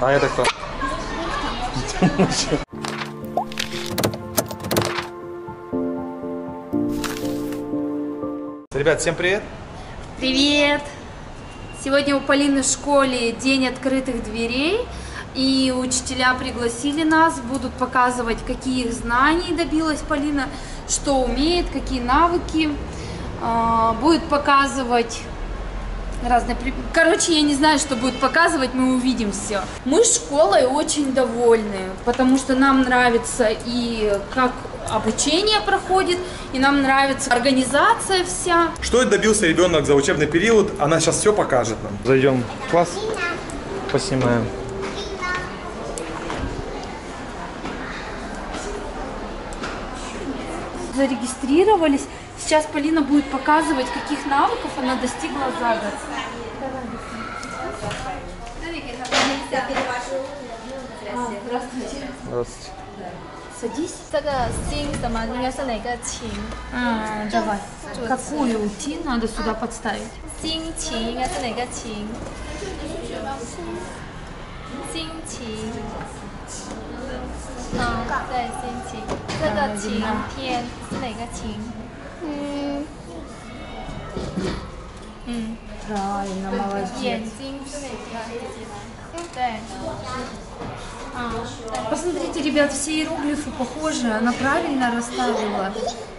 А это кто? Ребят, всем привет! Привет! Сегодня у Полины в школе день открытых дверей, и учителя пригласили нас, будут показывать, каких знаний добилась Полина, что умеет, какие навыки, А, будет показывать разные... при- Короче, я не знаю, что будет показывать, мы увидим все. Мы школой очень довольны, потому что нам нравится и как обучение проходит, и нам нравится организация вся. Что добился ребенок за учебный период? Она сейчас все покажет нам. Зайдем в класс, поснимаем. зарегистрировались. Сейчас Полина будет показывать, каких навыков она достигла за год. А, Здравствуйте. Здравствуйте. Садись. 这个心什么应该是哪个情？ А, давай. Какую уйти надо сюда подставить? 心情应该是哪个情？心情。嗯，对，心情。这个晴天是哪个晴？ 嗯，嗯，правильно, молодец. Посмотрите, ребят, все иероглифы похожи. Она правильно расставила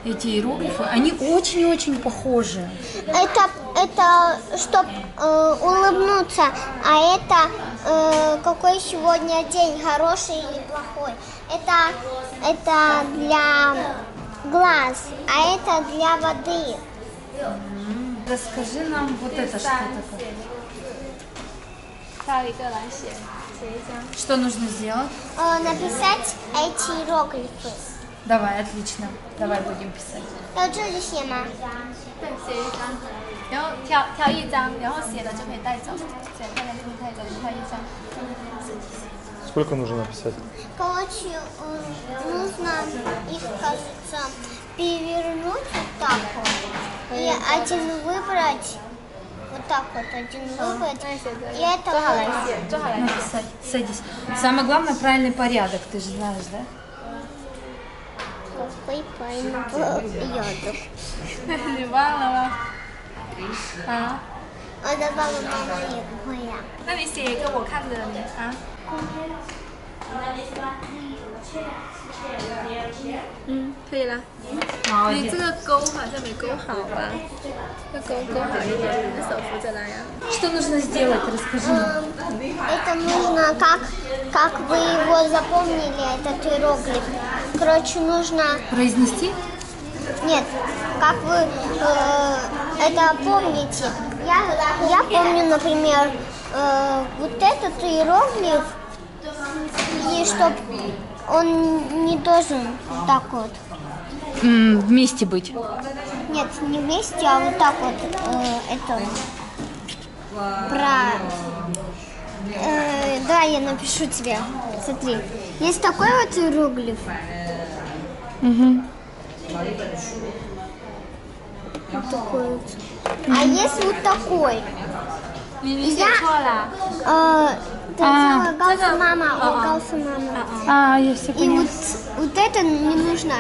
эти иероглифы. Они очень-очень похожи. Это, это чтобы э, улыбнуться, а это э, какой сегодня день, хороший или плохой. Это, это для глаз, а это для воды. Расскажи нам вот это что такое. 挑一个来写，写一张。 Что нужно сделать? Э, написать эти иероглифы. Давай, отлично. Давай будем писать. 要这里写吗？对，写一张，然后挑挑一张，然后写了就可以带走，写放在这里带走，你挑一张。 Сколько нужно написать? Короче, э, нужно их, кажется, перевернуть вот так вот. И один выбрать. Вот так вот один выбрать. И это 坐好来 выбрать. 写，坐好来写。 Написать. Садись. Самое главное правильный порядок, ты же знаешь, да? Какой порядок. 你忘了吗？啊？ А да, баба, мама и моя. 那你写一个我看着你啊。 嗯，可以了。你 Молодец. 这个勾好像没勾好吧？这勾勾好一点，你的手扶着来呀、 Что нужно сделать? Расскажи нам. Это нужно, как, как вы его запомнили, этот иероглиф. Короче, нужно... Произнести? Нет, как вы э, это помните? Я, я помню, например, э, вот этот иероглиф, и чтоб он не должен вот так вот. М, вместе быть. Нет, не вместе, а вот так вот э, это про. Э, да, я напишу тебе. Смотри, есть такой вот иероглиф. Вот такой вот. А есть вот такой. 你你 写错了。 Э, ты А, взяла, гаусу мама, о, гаусу мама. А, я все И поняла. вот, вот это не нужно.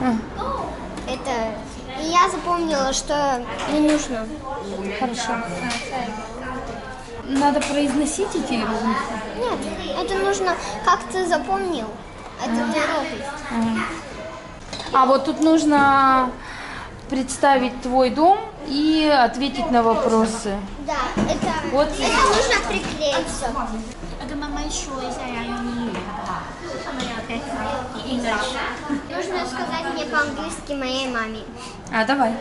А, Это. И я запомнила, что не нужно. хорошо. Надо произносить эти иероглифы. Нет, это нужно, как ты запомнил. Этот иероглиф. А вот тут нужно представить твой дом и ответить на вопросы. Да, это, вот. это нужно приклеить все. Нужно сказать мне по-английски моей маме. А, давай.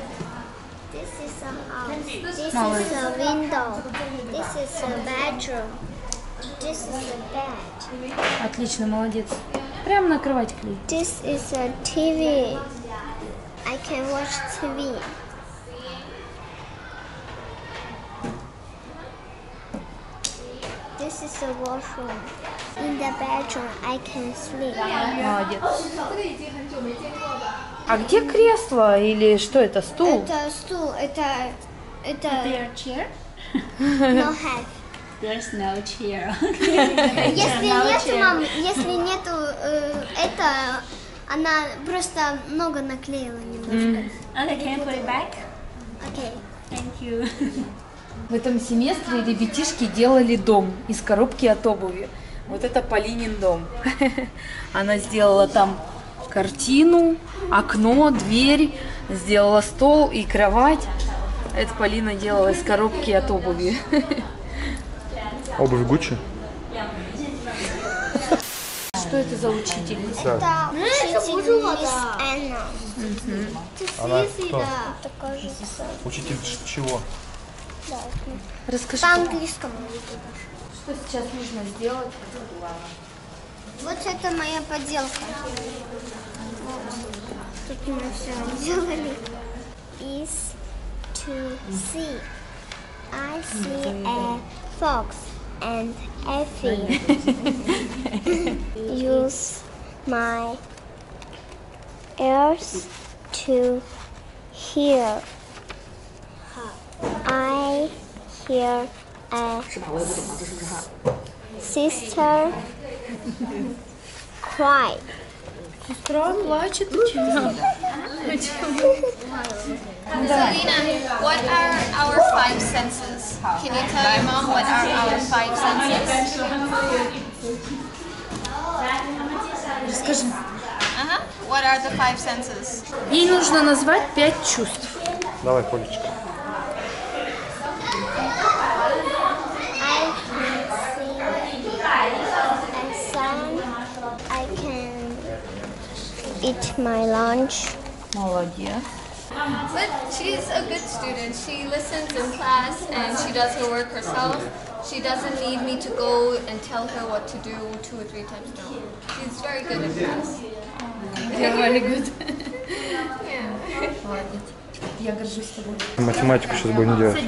This is a house. This is a window. This is a bedroom. This is a bed. Отлично, молодец. Прям на кровать клей. This is a TV. I can watch TV. This is a washroom. In the bedroom, I can sleep. Молодец. А где кресло или что это, стул? Это стул, это... Это... Their chair. No have. There's no chair. Если No нет, chair. мам, если нету э, это, она просто много наклеила немножко. Okay, can you put it back? Окей. Thank you. В этом семестре ребятишки делали дом из коробки от обуви. Вот это Полинин дом. Она сделала там картину, окно, дверь, сделала стол и кровать. Это Полина делала из коробки от обуви. Обувь Гуччи. Что это за учительница? Да. Это учитель мисс Энна. Она кто? Учитель чего? Расскажи, По английскому. что сейчас нужно сделать? Вот это моя поделка. Вот. Тут мы все сделали. Is to see. I see a fox and Effie. Use my ears to hear. I hear a sister cry. Сестра плачет. Selena, what are our five senses? Can you tell your mom what are our five senses? Расскажи. Uh-huh. What are the five senses? Ей нужно назвать пять чувств. Давай, Колечка. eat my lunch. Молодец. But she's a good student. She listens in class and she does her work herself. She doesn't need me to go and tell her what to do two or three times. No, she's very good in class. Very good. Молодец. Я горжусь тобой. Математику сейчас будем делать.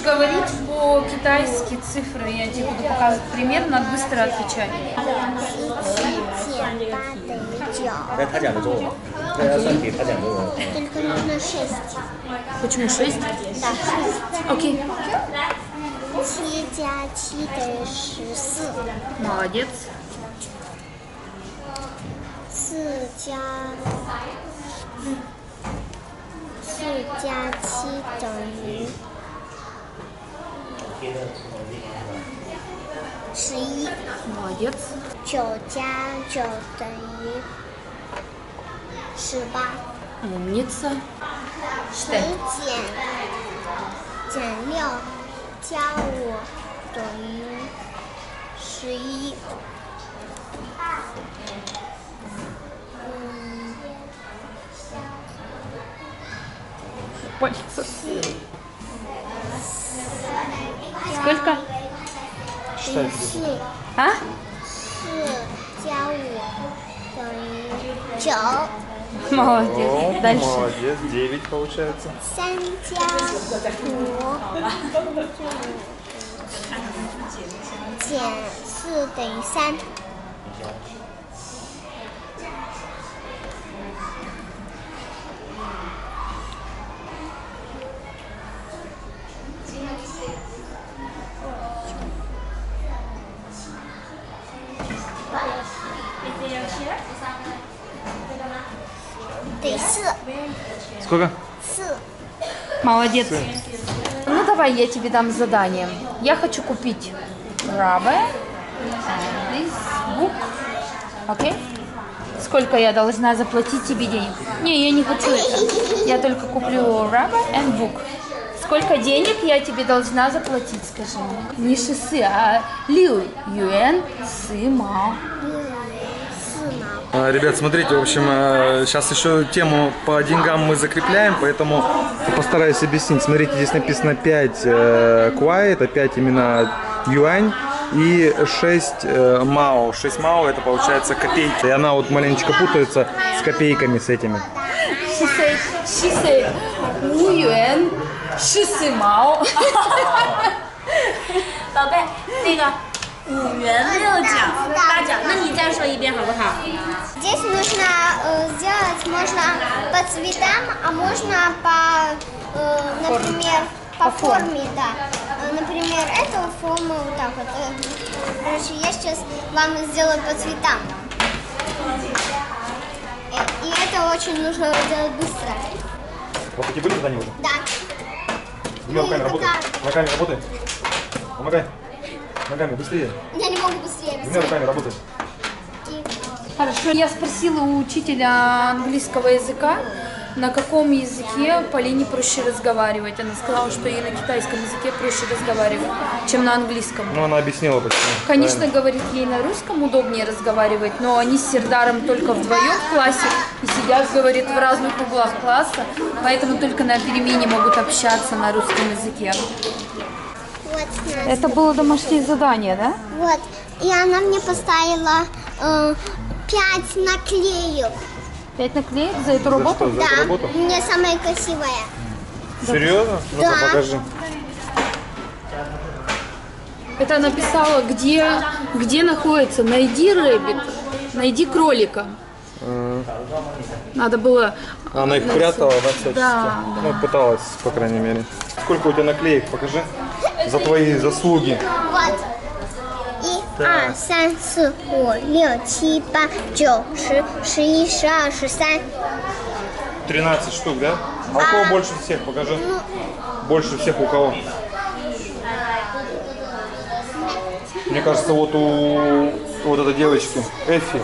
Ты будешь говорить по-китайски цифры, я тебе буду показывать пример, надо быстро отвечать. 七减八等于九，那他讲的中文，那要算题，他讲中文。 только нужно шесть. Почему 6? Да, шесть. Окей. 七加七等于 十四， Молодец. 四加四加七等于十一， Молодец. 九加九等于十八， Умница. 十减减六加五等于十一。Пальцы. Сколько? 等于四， А? 四加五等于九， Молодец. Дальше. молодец, 9 получается. 三加五减四等于三。 Ты 四。Сколько? 四. Молодец. Сы. Ну давай я тебе дам задание. Я хочу купить rubber this book. Окей? Сколько я должна заплатить тебе денег? Не, я не хочу это. Я только куплю Раба and book. Сколько денег я тебе должна заплатить, скажи мне? Не шисы, а лиу юэн сы мао. А, Ребят, смотрите, в общем, сейчас еще тему по деньгам мы закрепляем, поэтому постараюсь объяснить. Смотрите, здесь написано 5 э, куай, это 5 именно юань, и 6 э, мао. 6 мао это получается копейки. И она вот маленечко путается с копейками с этими. Say, 五元十四毛。宝贝，那个五元六角八角，那你再说一遍好不好？ Здесь нужно э, сделать можно по цветам, а можно по, э, например, По форме, да. Э, Например, этого форма вот так вот. Э, Короче, я сейчас вам сделаю по цветам. Э, И это очень нужно делать быстро. Лопати были когда-нибудь? Да. Гулял, Ну, руками работай. да. Ногами работай. Помогай. Ногами, быстрее. Я не могу быстрее. Двумя быстрее. руками работай. Хорошо. Я спросила у учителя английского языка, на каком языке Полине проще разговаривать. Она сказала, что ей на китайском языке проще разговаривать, чем на английском. Ну, она объяснила почему. Конечно, говорит, ей на русском удобнее разговаривать, но они с Сердаром только вдвоем в классе и сидят, говорит, в разных углах класса, поэтому только на перемене могут общаться на русском языке. Вот. Это было домашнее задание, да? Вот. И она мне поставила э, пять наклеек. Пять наклеек за эту работу? что, за да. эту работу? У меня самая красивая. Серьезно? Ну-ка, Да. покажи. Это она писала, где, где находится, найди рэббит, найди кролика. Надо было... Она их прятала, да, всячески? Да, Ну, пыталась, по крайней мере. Сколько у тебя наклеек, покажи За твои заслуги. Вот. И, а, 三四五六七八九十十一十二十三 13 штук, да? А у кого больше всех, покажи. Больше всех у кого? Мне кажется, вот у вот этой девочки, Эфи. Эфи.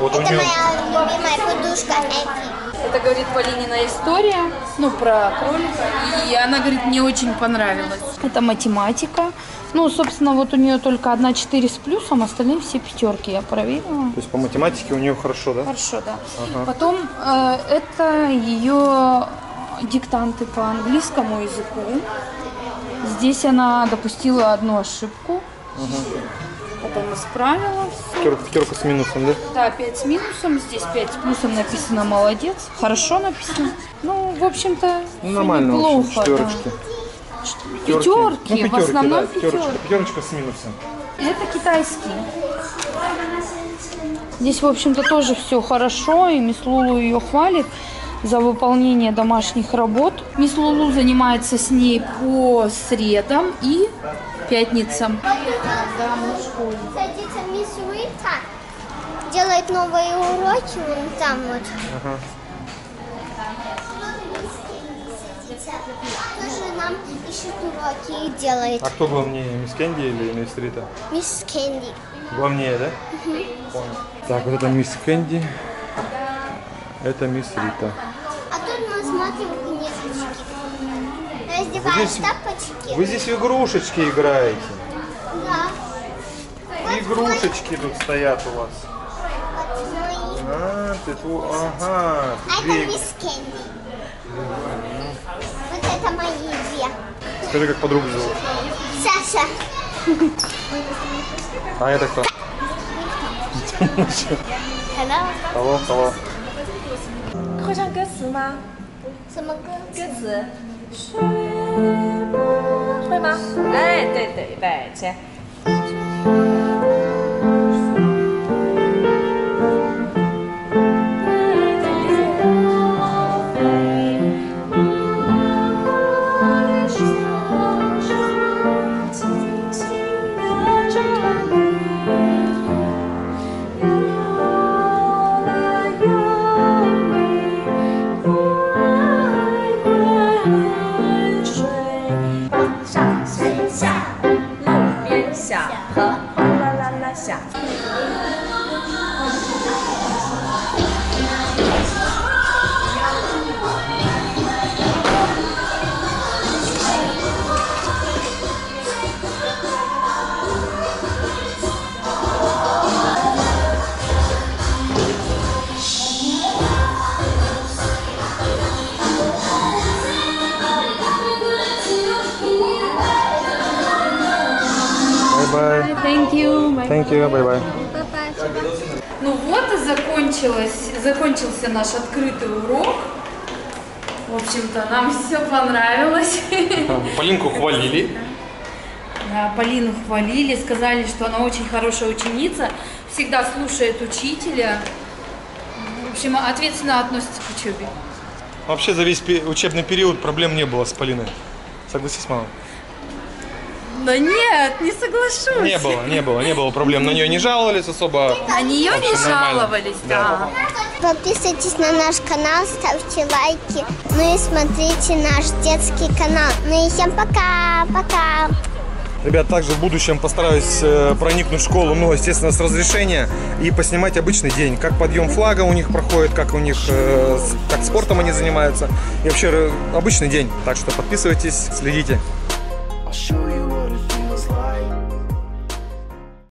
Вот у Это неё- моя любимая подушка Эфи. Это, говорит, Полинина история, ну, про кролика, и она, говорит, мне очень понравилась. Это математика. Ну, собственно, вот у нее только одна 4 с плюсом, остальные все пятерки, я проверила. То есть по математике у нее хорошо, да? Хорошо, да. Потом э, это ее диктанты по английскому языку. Здесь она допустила одну ошибку. Потом исправила все. Пятерка, пятерка с минусом, да? Да, 5 с минусом, здесь 5 с плюсом написано молодец, хорошо написано. Ну, в общем-то, Ну, нормально, в общем, неплохо. да. пятерочки. Пятерки, Ну, в основном да, пятерочка. пятерки. Пятерочка с минусом. Это китайский. Здесь, в общем-то, тоже все хорошо, и мисс Лулу ее хвалит за выполнение домашних работ. Мисс Лулу занимается с ней по средам и пятницам. Да. Садится мисс Рита. Делает новые уроки вон там вот. Тоже нам ищет уроки и делает. А кто главнее, мисс Кэнди или мисс Рита? Мисс Кэнди. Главнее, да? Понял. Так, вот это мисс Кэнди. Это мисс Рита А тут мы смотрим книжечки. Раздеваем Вы здесь- тапочки. Вы здесь в игрушечки играете. Да. Игрушечки тут стоят у вас. Вот мои. А, ты тут, ага. А тут две это мисс Кэнди. Вот это мои две. Скажи, как подругу зовут. Саша. А это кто? Hello. Алло, алло. 会唱歌词吗？ 什么歌？歌词。会吗？哎，对对预备，起。Ну вот и закончилось, закончился наш открытый урок. В общем-то, нам все понравилось. Полинку хвалили. Да, Полину хвалили, сказали, что она очень хорошая ученица, всегда слушает учителя. В общем, ответственно относится к учебе. Вообще за весь учебный период проблем не было с Полиной. Согласись, мама? Да нет, не соглашусь. Не было, не было, не было проблем. На нее не жаловались особо. На нее не жаловались, да. Подписывайтесь на наш канал, ставьте лайки. Ну и смотрите наш детский канал. Ну и всем пока, пока. Ребят, также в будущем постараюсь э, проникнуть в школу, ну, естественно, с разрешения и поснимать обычный день. Как подъем флага у них проходит, как у них, э, как спортом они занимаются. И вообще э, обычный день. Так что подписывайтесь, следите.